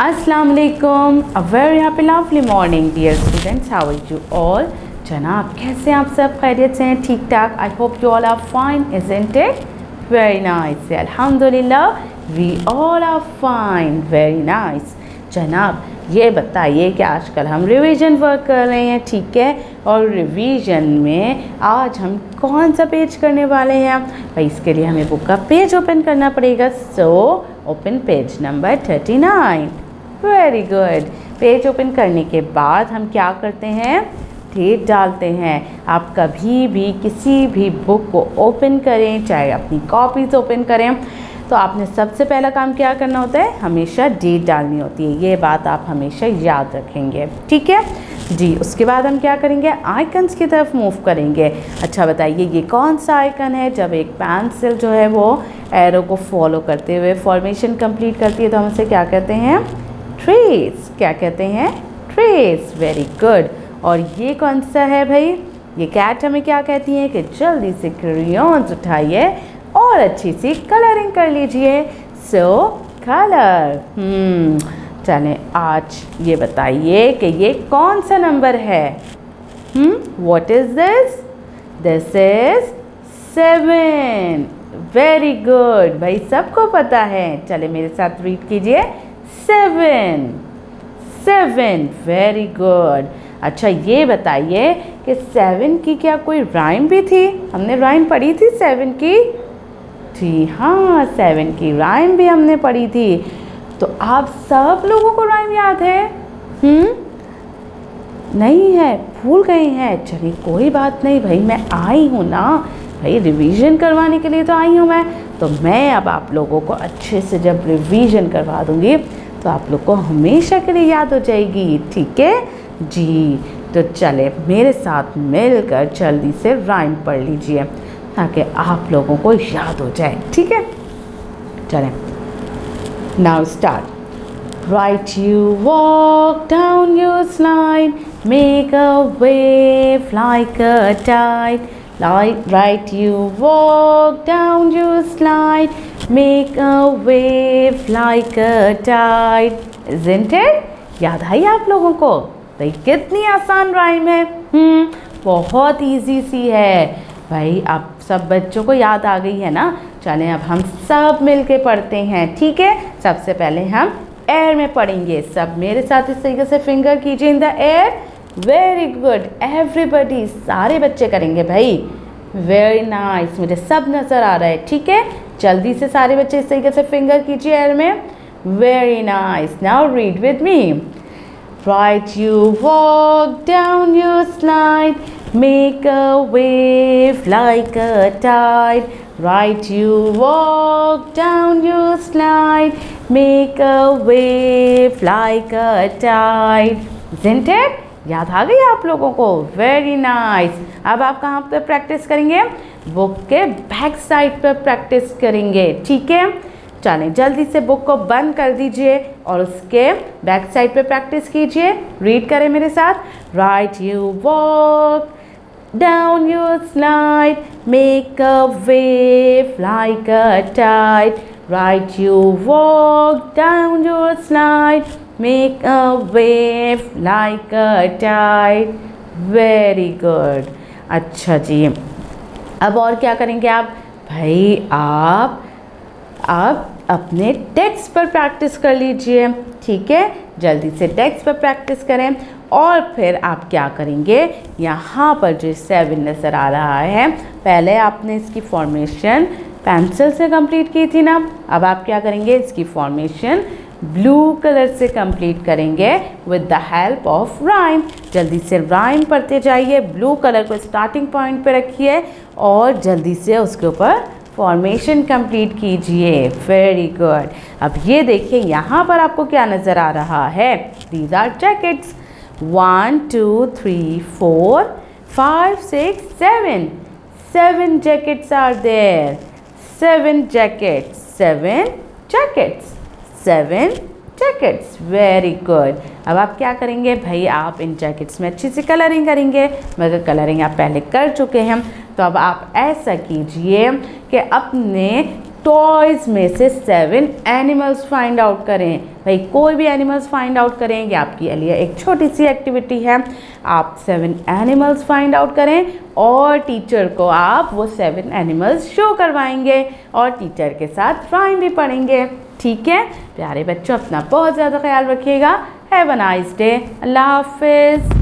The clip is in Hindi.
अस्सलाम वालेकुम a very happy lovely morning dear students how are you all जनाब, कैसे आप सब? खैरियत से हैं? ठीक ठाक I hope you all are fine isn't it very nice अल्हम्दुलिल्लाह we all are fine very nice जनाब, ये बताइए कि आजकल हम रिवीजन वर्क कर रहे हैं, ठीक है? और रिवीजन में आज हम कौन सा पेज करने वाले हैं भाई, इसके लिए हमें बुक का पेज ओपन करना पड़ेगा। So open page number thirty nine very good page open करने के बाद हम क्या करते हैं? डेट डालते हैं। आप कभी भी किसी भी बुक को ओपन करें, चाहे अपनी कॉपीज ओपन करें तो आपने सबसे पहला काम क्या करना होता है? हमेशा डेट डालनी होती है। ये बात आप हमेशा याद रखेंगे। ठीक है? जी, उसके बाद हम क्या करेंगे? आइकन्स की तरफ़ मूव करेंगे। अच्छा बताइए, ये कौन सा आइकन है? जब एक पेंसिल जो है वो एरो को फॉलो करते हुए फॉर्मेशन कंप्लीट करती है तो हम उसे क्या कहते हैं? ट्रेस क्या कहते हैं? ट्रेस वेरी गुड और ये कौन सा है भाई? ये कैट हमें क्या कहती है कि जल्दी से क्रियॉन्स उठाइए और अच्छी सी कलरिंग कर लीजिए। सो कलर चलें, आज ये बताइए कि ये कौन सा नंबर है? What is this this is seven very good भाई, सबको पता है। चले, मेरे साथ रीड कीजिए। सेवन सेवन वेरी गुड अच्छा ये बताइए कि सेवन की क्या कोई राइम भी थी? हमने राइम पढ़ी थी सेवन की? जी हाँ सेवन की राइम भी हमने पढ़ी थी। तो आप सब लोगों को राइम याद है? हम्म? नहीं है, भूल गए हैं। चलिए, कोई बात नहीं। भाई, मैं आई हूँ ना। भाई रिवीजन करवाने के लिए तो आई हूँ मैं। तो मैं अब आप लोगों को अच्छे से जब रिवीजन करवा दूँगी तो आप लोग को हमेशा के लिए याद हो जाएगी, ठीक है? जी तो चले, मेरे साथ मिलकर जल्दी से राइम पढ़ लीजिए, ताकि आप लोगों को याद हो जाए, ठीक है? चलें now start right you walk down your slide make a wave like a tide Like, right you walk down your slide, make a wave like a tide. Isn't it? याद आई आप लोगों को? भाई कितनी आसान राइम है। हम्म बहुत इजी सी है। भाई आप सब बच्चों को याद आ गई है ना? चलें अब हम सब मिल के पढ़ते हैं ठीक है? सबसे पहले हम एयर में पढ़ेंगे। सब मेरे साथ इस तरीके से फिंगर कीजिए in the air very good everybody सारे बच्चे करेंगे भाई। Very nice nice. मुझे सब नज़र आ रहा है, ठीक है? जल्दी से सारे बच्चे इस तरीके से फिंगर कीजिए एयर में। Very nice now read with me right you walk down your slide make a wave like a tide right you walk down your slide make a wave like a tide isn't it? याद आ गई आप लोगों को? Very nice nice. अब आप कहाँ पर प्रैक्टिस करेंगे? बुक के बैक साइड पर प्रैक्टिस करेंगे, ठीक है? चलें, जल्दी से बुक को बंद कर दीजिए और उसके बैक साइड पे प्रैक्टिस कीजिए। रीड करें मेरे साथ। Right you walk down your slide make a wave like a Tide right you walk down your स्लाइड make a wave like a tide. Very good. अच्छा जी। अब और क्या करेंगे आप? भाई, आप आप अपने टेक्स्ट पर प्रैक्टिस कर लीजिए, ठीक है? जल्दी से टेक्स्ट पर प्रैक्टिस करें। और फिर आप क्या करेंगे? यहाँ पर जो सेवन नज़र आ रहा है, पहले आपने इसकी फॉर्मेशन पेंसिल से कंप्लीट की थी ना। अब आप क्या करेंगे, इसकी फॉर्मेशन ब्लू कलर से कंप्लीट करेंगे with the help of rhyme जल्दी से राइम पढ़ते जाइए ब्लू कलर को स्टार्टिंग पॉइंट पे रखिए और जल्दी से उसके ऊपर फॉर्मेशन कंप्लीट कीजिए। वेरी गुड अब ये देखिए, यहाँ पर आपको क्या नज़र आ रहा है? These are jackets one two three four five six seven seven jackets are there seven jackets. Seven jackets. Seven jackets very good अब आप क्या करेंगे? भाई, आप इन जैकेट्स में अच्छी सी कलरिंग करेंगे। मगर कलरिंग आप पहले कर चुके हैं। तो अब आप ऐसा कीजिए कि अपने टॉयज में से सेवन एनिमल्स फाइंड आउट करें। भाई, कोई भी एनिमल्स फाइंड आउट करें, ये आपके लिए एक छोटी सी एक्टिविटी है। आप सेवन एनिमल्स फाइंड आउट करें और टीचर को आप वो सेवन एनिमल्स शो करवाएँगे और टीचर के साथ राइम भी पढ़ेंगे। ठीक है? प्यारे बच्चों, अपना बहुत ज़्यादा ख्याल रखिएगा। हैव अ नाइस डे अल्लाह हाफिज़।